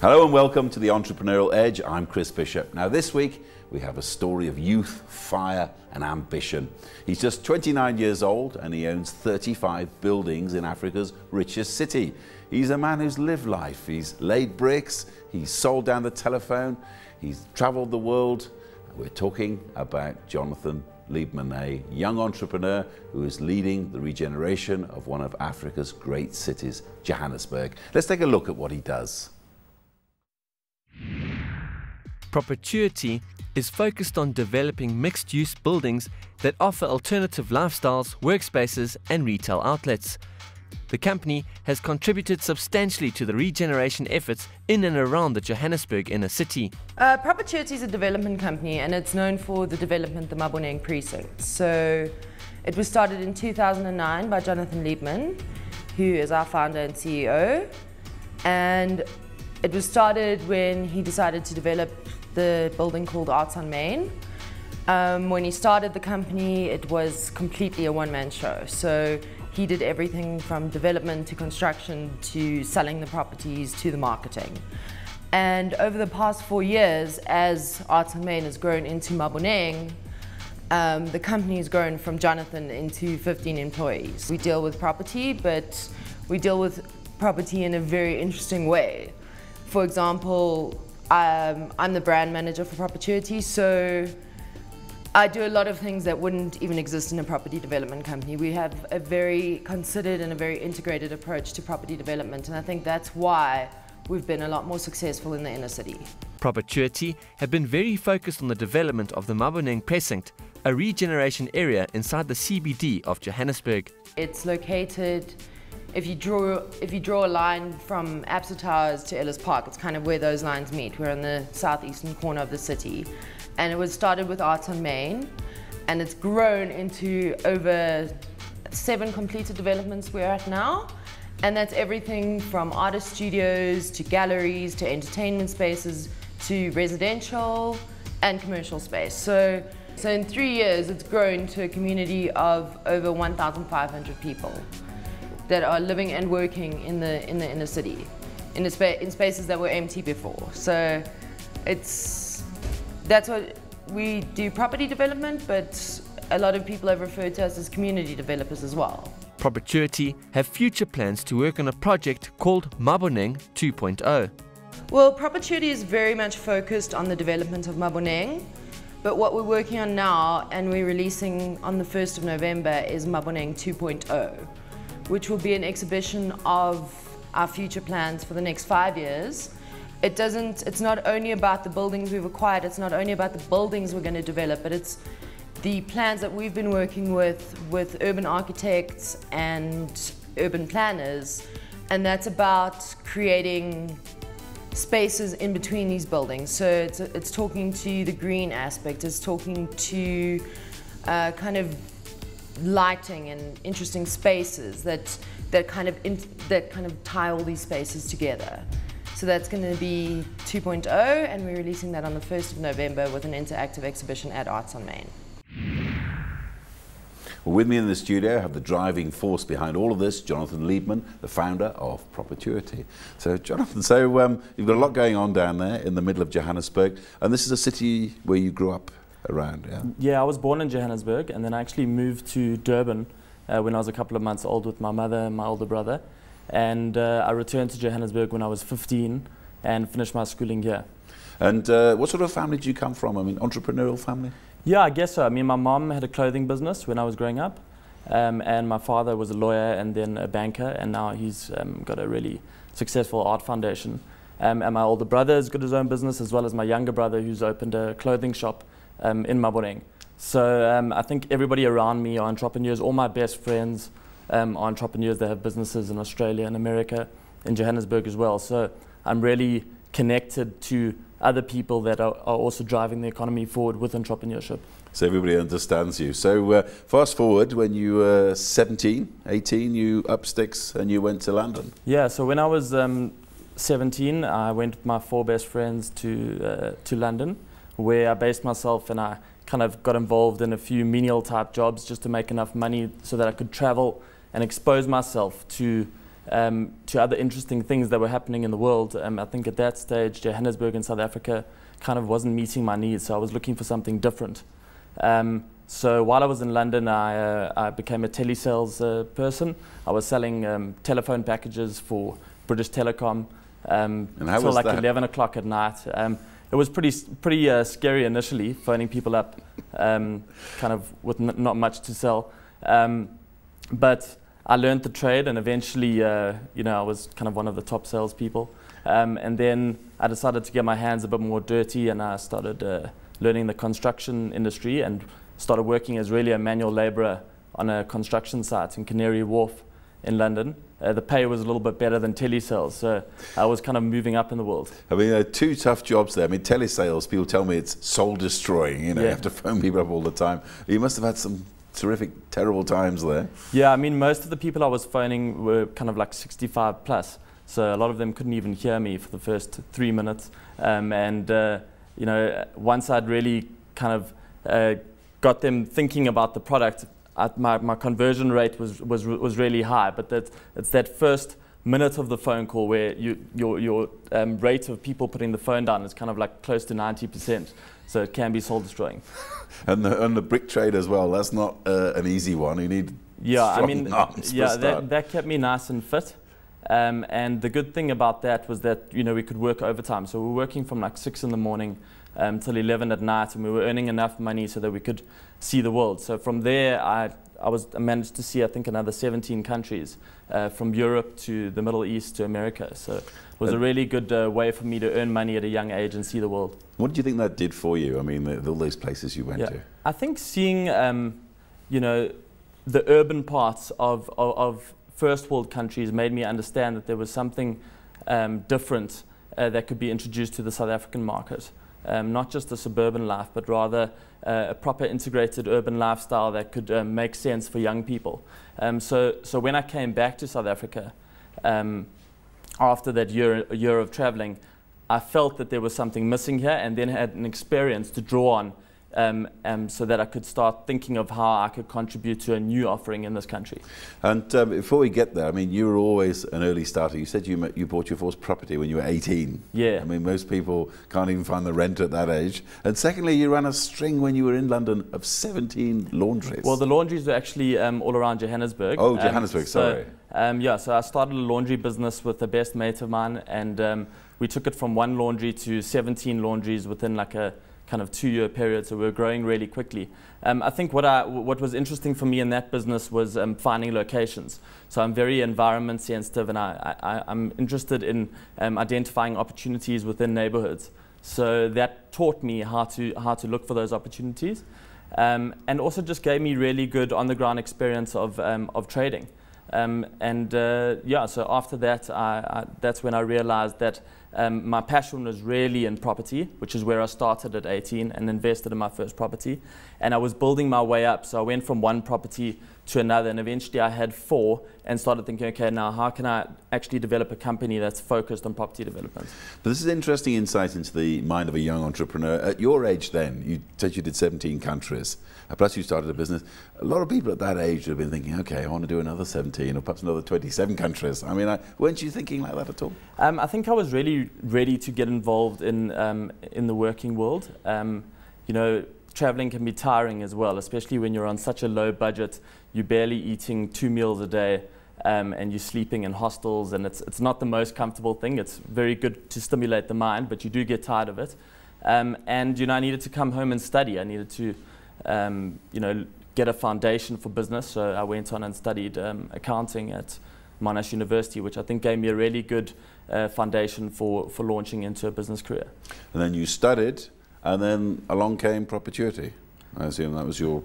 Hello and welcome to the Entrepreneurial Edge. I'm Chris Bishop. Now, this week we have a story of youth, fire, and ambition. He's just 29 years old and he owns 35 buildings in Africa's richest city. He's a man who's lived life. He's laid bricks, he's sold down the telephone, he's traveled the world. We're talking about Jonathan Liebmann, a young entrepreneur who is leading the regeneration of one of Africa's great cities, Johannesburg. Let's take a look at what he does. Propertuity is focused on developing mixed use buildings that offer alternative lifestyles, workspaces, and retail outlets. The company has contributed substantially to the regeneration efforts in and around the Johannesburg inner city. Uh, Propertuity is a development company and it's known for the development of the Maboneng precinct. So it was started in 2009 by Jonathan Liebmann, who is our founder and CEO. And it was started when he decided to develop the building called Arts on Main. Um, when he started the company, it was completely a one-man show. So he did everything from development to construction to selling the properties to the marketing. And over the past four years, as Arts on Main has grown into Maboneng, um, the company has grown from Jonathan into 15 employees. We deal with property, but we deal with property in a very interesting way. For example, um, I'm the brand manager for Propertuity, so I do a lot of things that wouldn't even exist in a property development company. We have a very considered and a very integrated approach to property development, and I think that's why we've been a lot more successful in the inner city. Propertuity have been very focused on the development of the Maboneng precinct, a regeneration area inside the CBD of Johannesburg. It's located if you draw if you draw a line from Absa Towers to Ellis Park, it's kind of where those lines meet. We're in the southeastern corner of the city, and it was started with Arts on Main, and it's grown into over seven completed developments we're at now. And that's everything from artist studios to galleries to entertainment spaces to residential and commercial space. So, so in three years, it's grown to a community of over 1,500 people that are living and working in the in the inner city, in the spa in spaces that were empty before. So it's that's what we do property development, but a lot of people have referred to us as community developers as well. Propertuity have future plans to work on a project called Maboneng 2.0. Well, Propertuity is very much focused on the development of Maboneng, but what we're working on now and we're releasing on the 1st of November is Maboneng 2.0 which will be an exhibition of our future plans for the next five years. It doesn't, it's not only about the buildings we've acquired, it's not only about the buildings we're going to develop, but it's the plans that we've been working with, with urban architects and urban planners, and that's about creating spaces in between these buildings. So it's, it's talking to the green aspect, it's talking to uh, kind of lighting and interesting spaces that that kind of in, that kind of tie all these spaces together. So that's going to be 2.0 and we're releasing that on the 1st of November with an interactive exhibition at Arts on Main. Well, with me in the studio, I have the driving force behind all of this, Jonathan Liebmann, the founder of Propertuity. So, Jonathan, so um, you've got a lot going on down there in the middle of Johannesburg, and this is a city where you grew up around, yeah? Yeah, I was born in Johannesburg and then I actually moved to Durban uh, when I was a couple of months old with my mother and my older brother. And uh, I returned to Johannesburg when I was 15 and finished my schooling here. And uh, what sort of family do you come from? I mean, entrepreneurial family? Yeah, I guess so. I mean, my mom had a clothing business when I was growing up. Um, and my father was a lawyer and then a banker, and now he's um, got a really successful art foundation. Um, and my older brother has got his own business, as well as my younger brother, who's opened a clothing shop um, in Maboneng. So um, I think everybody around me are entrepreneurs. All my best friends um, are entrepreneurs They have businesses in Australia and America, in Johannesburg as well. So I'm really connected to other people that are, are also driving the economy forward with entrepreneurship. So everybody understands you. So uh, fast forward, when you were 17, 18, you up sticks and you went to London. Yeah, so when I was um, 17, I went with my four best friends to, uh, to London where I based myself and I kind of got involved in a few menial type jobs just to make enough money so that I could travel and expose myself to um, to other interesting things that were happening in the world. Um, I think at that stage, Johannesburg in South Africa kind of wasn't meeting my needs, so I was looking for something different. Um, so while I was in London, I, uh, I became a telesales uh, person. I was selling um, telephone packages for British Telecom um, until like that? 11 o'clock at night. It was pretty pretty uh, scary initially, phoning people up, um, kind of with not much to sell. Um, but I learned the trade, and eventually, uh, you know, I was kind of one of the top salespeople. Um, and then I decided to get my hands a bit more dirty, and I started uh, learning the construction industry and started working as really a manual labourer on a construction site in Canary Wharf in London. Uh, the pay was a little bit better than telesales, so I was kind of moving up in the world. I mean, there are two tough jobs there. I mean, telesales, people tell me it's soul destroying. You know, yeah. you have to phone people up all the time. You must have had some terrific, terrible times there. Yeah, I mean, most of the people I was phoning were kind of like 65 plus. So a lot of them couldn't even hear me for the first three minutes. Um, and, uh, you know, once I'd really kind of uh, got them thinking about the product, my, my conversion rate was, was, was really high. But that, it's that first minute of the phone call where you, your, your um, rate of people putting the phone down is kind of like close to 90%. So it can be soul destroying. and, the, and the brick trade as well. That's not uh, an easy one. You need yeah, I mean, yeah, that, that kept me nice and fit. Um, and the good thing about that was that you know we could work overtime. So we were working from like six in the morning um, till 11 at night, and we were earning enough money so that we could see the world. So from there, I I was I managed to see I think another 17 countries uh, from Europe to the Middle East to America. So it was a really good uh, way for me to earn money at a young age and see the world. What do you think that did for you? I mean, the, all those places you went yeah. to. I think seeing, um, you know, the urban parts of, of, of, first world countries made me understand that there was something um, different uh, that could be introduced to the South African market. Um, not just a suburban life, but rather uh, a proper integrated urban lifestyle that could um, make sense for young people. Um, so, so when I came back to South Africa um, after that year, year of traveling, I felt that there was something missing here and then had an experience to draw on um, um, so that I could start thinking of how I could contribute to a new offering in this country. And um, before we get there, I mean, you were always an early starter. You said you, you bought your first property when you were 18. Yeah. I mean, most people can't even find the rent at that age. And secondly, you ran a string when you were in London of 17 laundries. Well, the laundries were actually um, all around Johannesburg. Oh, um, Johannesburg, sorry. So, um, yeah, so I started a laundry business with a best mate of mine, and um, we took it from one laundry to 17 laundries within like a kind of two-year period, so we were growing really quickly. Um, I think what, I, what was interesting for me in that business was um, finding locations. So I'm very environment sensitive, and I, am interested in um, identifying opportunities within neighborhoods. So that taught me how to, how to look for those opportunities. Um, and also just gave me really good on-the-ground experience of, um, of trading. Um, and uh, yeah, so after that, I, I, that's when I realized that um, my passion was really in property, which is where I started at 18 and invested in my first property. And I was building my way up. So I went from one property to another, and eventually I had four and started thinking, okay, now how can I actually develop a company that's focused on property development? But this is interesting insight into the mind of a young entrepreneur. At your age then, you said you did 17 countries, uh, plus you started a business. A lot of people at that age would have been thinking, okay, I want to do another 17 or perhaps another 27 countries. I mean, I, weren't you thinking like that at all? Um, I think I was really ready to get involved in, um, in the working world. Um, you know, traveling can be tiring as well, especially when you're on such a low budget. You're barely eating two meals a day. Um, and you're sleeping in hostels, and it's, it's not the most comfortable thing. It's very good to stimulate the mind, but you do get tired of it. Um, and you know, I needed to come home and study. I needed to, um, you know, get a foundation for business. So I went on and studied um, accounting at Monash University, which I think gave me a really good uh, foundation for, for launching into a business career. And then you studied and then along came Propertuity. I assume that was your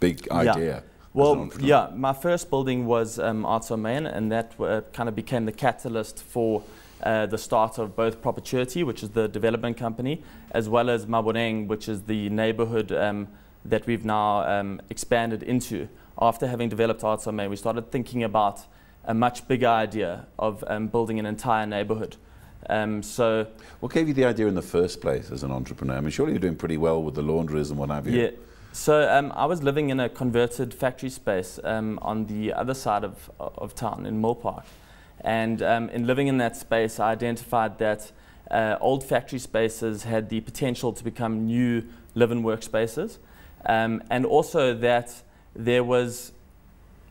big idea. Yeah. Well, yeah, my first building was um, Arts Main, and that uh, kind of became the catalyst for uh, the start of both Propertuity, which is the development company, as well as Maboneng, which is the neighborhood um, that we've now um, expanded into. After having developed Arts on Main, we started thinking about a much bigger idea of um, building an entire neighborhood. Um, so, what gave you the idea in the first place as an entrepreneur? I mean, surely you're doing pretty well with the laundries and what have you. Yeah. So um, I was living in a converted factory space um, on the other side of, of town in Milpark. And um, in living in that space, I identified that uh, old factory spaces had the potential to become new live and work spaces. Um, and also that there was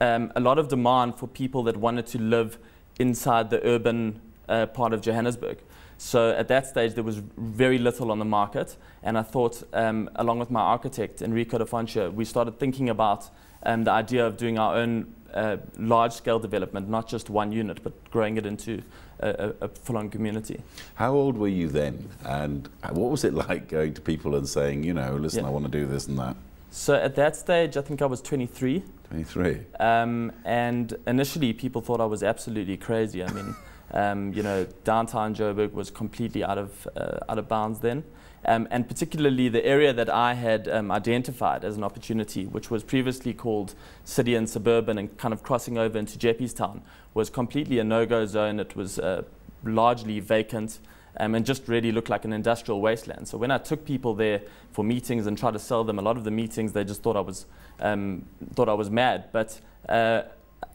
um, a lot of demand for people that wanted to live inside the urban uh, part of Johannesburg. So at that stage, there was very little on the market. And I thought, um, along with my architect, Enrico Daffonchio, we started thinking about um, the idea of doing our own uh, large-scale development, not just one unit, but growing it into a, a, a full-on community. How old were you then? And what was it like going to people and saying, you know, listen, Yeah. I want to do this and that? So at that stage, I think I was 23. 23. Um, and initially, people thought I was absolutely crazy. I mean, um, you know, downtown Joburg was completely out of uh, out of bounds then, um, and particularly the area that I had um, identified as an opportunity, which was previously called city and suburban, and kind of crossing over into Jeppestown, was completely a no-go zone. It was uh, largely vacant. Um, and just really looked like an industrial wasteland. So when I took people there for meetings and tried to sell them, a lot of the meetings they just thought I was um, thought I was mad. But uh,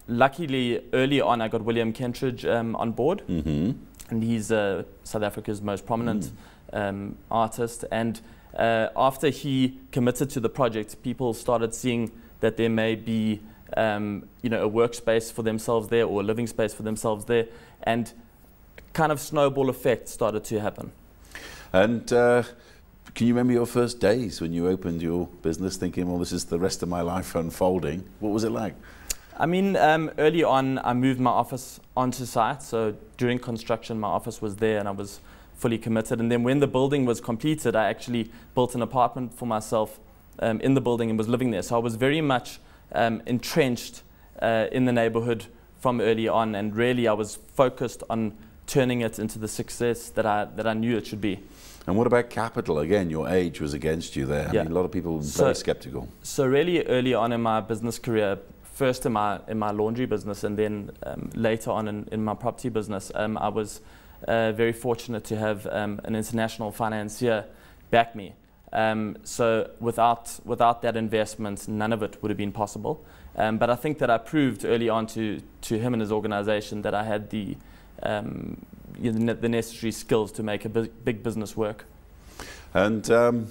luckily, early on, I got William Kentridge um, on board, Mm-hmm. and he's uh, South Africa's most prominent um, artist. And uh, after he committed to the project, people started seeing that there may be, um, you know, a workspace for themselves there or a living space for themselves there, and kind of snowball effect started to happen. And uh, can you remember your first days when you opened your business thinking, well, this is the rest of my life unfolding? What was it like? I mean, um, early on, I moved my office onto site. So during construction, my office was there and I was fully committed. And then when the building was completed, I actually built an apartment for myself um, in the building and was living there. So I was very much um, entrenched uh, in the neighborhood from early on. And really, I was focused on turning it into the success that I, that I knew it should be. And what about capital? Again, your age was against you there. I Yeah. mean, a lot of people were So- very skeptical. So really early on in my business career, first in my in my laundry business, and then um, later on in, in my property business, um, I was uh, very fortunate to have um, an international financier back me. Um, so without without that investment, none of it would have been possible. Um, but I think that I proved early on to to him and his organization that I had the um, you know, the necessary skills to make a big, big business work. And um,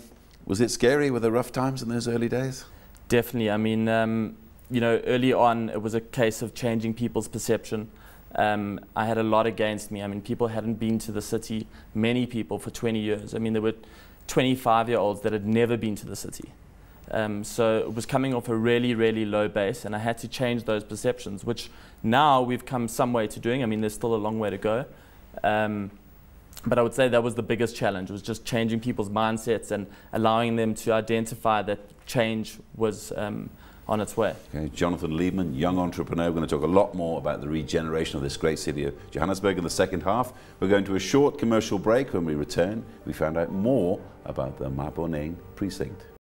was it scary? Were there rough times in those early days? Definitely. I mean, um, you know, early on, it was a case of changing people's perception. Um, I had a lot against me. I mean, people hadn't been to the city, many people, for 20 years. I mean, there were 25 year olds that had never been to the city. Um, so it was coming off a really, really low base, and I had to change those perceptions, which now we've come some way to doing. I mean, there's still a long way to go. Um, but I would say that was the biggest challenge, was just changing people's mindsets and allowing them to identify that change was um, on its way. Okay, Jonathan Liebmann, young entrepreneur. We're going to talk a lot more about the regeneration of this great city of Johannesburg in the second half. We're going to a short commercial break. When we return, we found out more about the Maboneng precinct.